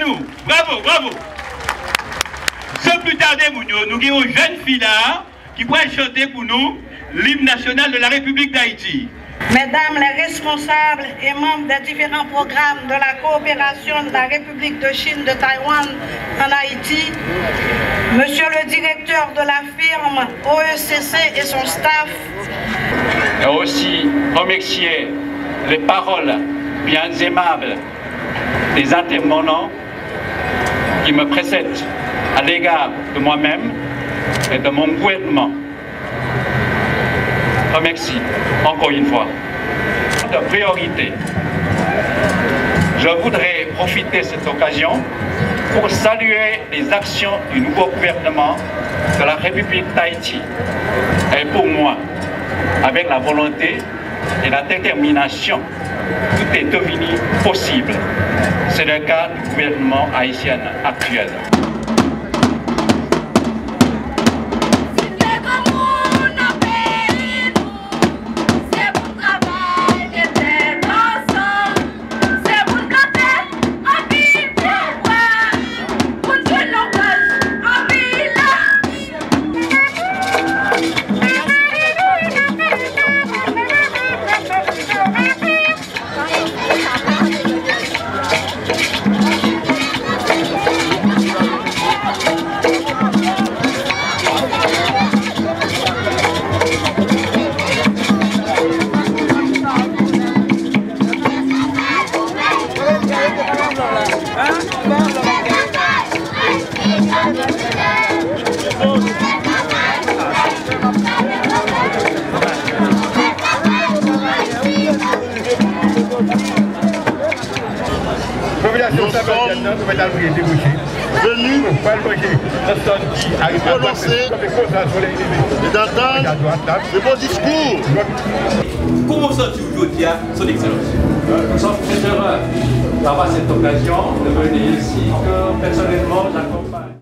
nous. Bravo, bravo. Sans plus tarder, nous avons une jeune fille là qui pourrait chanter pour nous l'hymne national de la République d'Haïti. Mesdames les responsables et membres des différents programmes de la coopération de la République de Chine de Taïwan en Haïti, Monsieur le directeur de la firme OECC et son staff, et aussi remercier les paroles bien aimables des intervenants qui me précèdent à l'égard de moi-même et de mon gouvernement. Remercie encore une fois. De priorité, je voudrais profiter de cette occasion pour saluer les actions du nouveau gouvernement de la République d'Haïti. Et pour moi, avec la volonté et la détermination, tout est devenu possible. C'est le cas du gouvernement haïtien actuel. Nous sommes venus prononcer et d'entendre de beaux discours. Comment sentez aujourd'hui, Son Excellence Nous sommes très heureux d'avoir cette occasion de venir ici, que personnellement j'accompagne.